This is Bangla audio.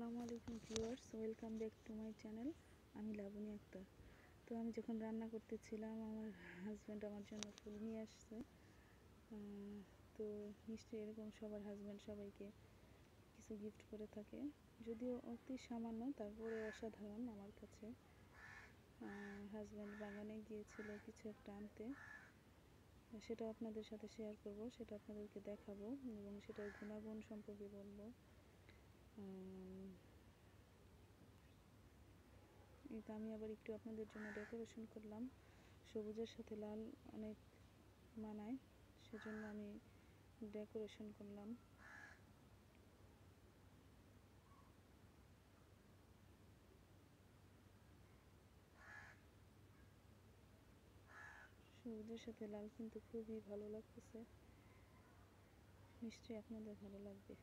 আসসালামু আলাইকুম viewers, welcome back to my channel. আমি লাবণী আক্তার। তো আমি যখন রান্না করতেছিলাম, আমার হাজব্যান্ড আমার জন্য ফুল নিয়ে আসছে। তো নিশ্চয়ই এরকম সবার হাজব্যান্ড সবাইকে কিছু গিফট করে থাকে। যদিও অতি সামান্য, তারপরে অসাধারণ আমার কাছে। হাজব্যান্ড বাগানে গিয়েছিল কিছু একটা আনতে। সেটা আপনাদের সাথে শেয়ার করব, সেটা আপনাদেরকে দেখাবো এবং সেটার গুণাগুণ সম্পর্কে বলব। তো আমি আবার একটু আপনাদের জন্য ডেকোরেশন করলাম। সবুজের সাথে লাল অনেক মানায়, সেজন্য আমি ডেকোরেশন করলাম। সবুজের সাথে লাল কিন্তু খুবই ভালো লাগতেছে। নিশ্চয়ই আপনাদের ভালো লাগবে।